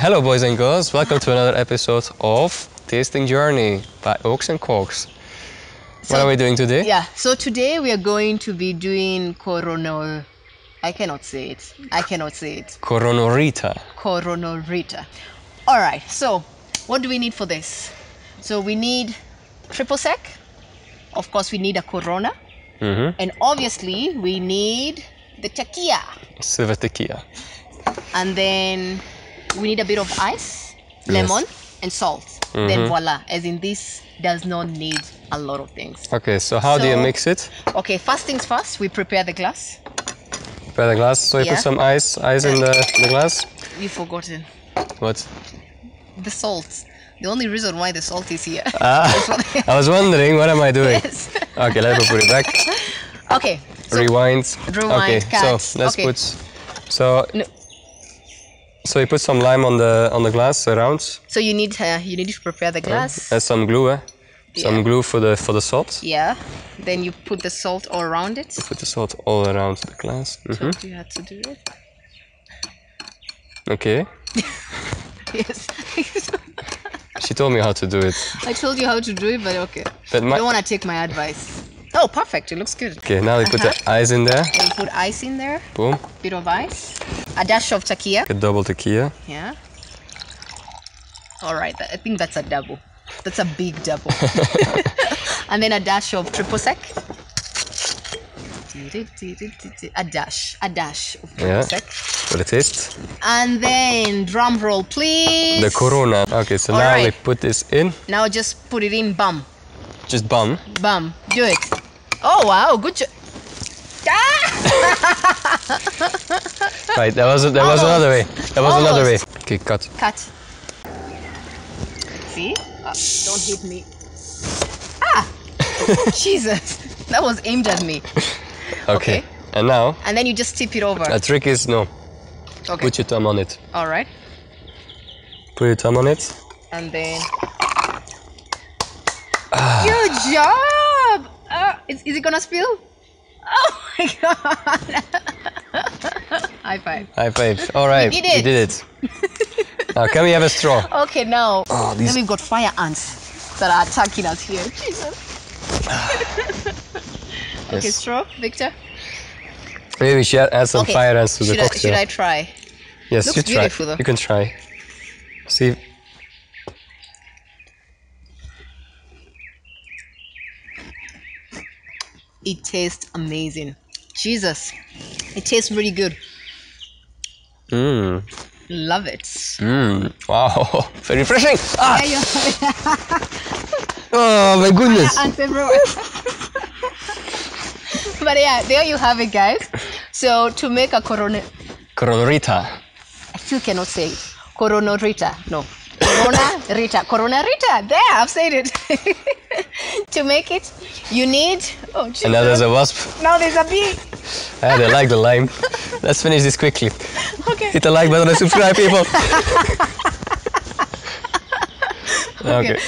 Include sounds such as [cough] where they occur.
Hello, boys and girls. Welcome to another episode of Tasting Journey by Oaks and Corks. what So- are we doing today? Yeah, so today we are going to be doing coronal. I cannot say it. I cannot say it. Coronorita. Coronorita. All right, so what do we need for this? So we need triple sec. Of course, we need a corona. Mm-hmm. And obviously, we need the tequila. Silver tequila. And then we need a bit of ice, lemon, and salt. Then voila, as in this does not need a lot of things. Okay, so how do you mix it? Okay, first things first, we prepare the glass. Prepare the glass. So you Yeah. put some ice, ice in the, the glass. You've forgotten What? the salt. The only reason why the salt is here. Ah, [laughs] [laughs] I was wondering, what am I doing? yes. [laughs] Okay, let me put it back. Okay. So Rewind. Rewind, Okay, cut. so let's Okay. put. So. No. So you put some lime on the on the glass around. so you need uh, you need to prepare the glass. And some glue, eh? Some Yeah. glue for the for the salt. Yeah. Then you put the salt all around it. Put the salt all around the glass. hmm You had to do it. Okay. [laughs] Yes. [laughs] She told me how to do it. I told you how to do it, but okay. But my don't want to take my advice. Oh, perfect. It looks good. okay. Now we put the ice in there. Then put ice in there. Boom. Bit of ice. A dash of tequila. A double tequila. Yeah. All right. I think that's a double. That's a big double. [laughs] [laughs] and then a dash of triple sec. A dash. A dash of triple Yeah. sec. For the taste. And then drum roll, please. The Corona. Okay. So All now we put this in. Now just put it in. Bum. Just bun. Bum. Do it. Oh wow, good job. Ah! [laughs] Right. That was there was another way. That was another way. Okay. Cut. Cut. See? Uh, don't hit me. Ah! [laughs] Jesus. That was aimed at me. [laughs] Okay. Okay. And now And then you just tip it over. the trick is no. Okay. Put your thumb on it. All right. Put your thumb on it. And then. Good job! Uh, is, is it gonna spill? Oh my [laughs] god! High five. High five. All right. did You it. did it. [laughs] now can we have a straw? Okay, now. Oh, Then we've got fire ants that are attacking us here. Jesus. [sighs] [laughs] okay, straw, Victor. Maybe we should add some Okay. fire ants to the should, I, cocktail. should I try? yes, Looks you try. though. You can try. See. It tastes amazing. Jesus. It tastes really good. Mmm. Love it. Mmm. Wow. [laughs] Very refreshing. Ah. Have it. [laughs] Oh my goodness. [laughs] but yeah, there you have it, guys. So to make a corona, Coronorita. I still cannot say it. Coronorita. No. Corona Rita. Corona Rita. There, I've said it. [laughs] to make it, you need. Oh. And now there's a wasp. Now there's a bee. [laughs] Ah, they like the lime. Let's finish this quickly. [laughs] Okay. Hit the like button and subscribe, people. okay.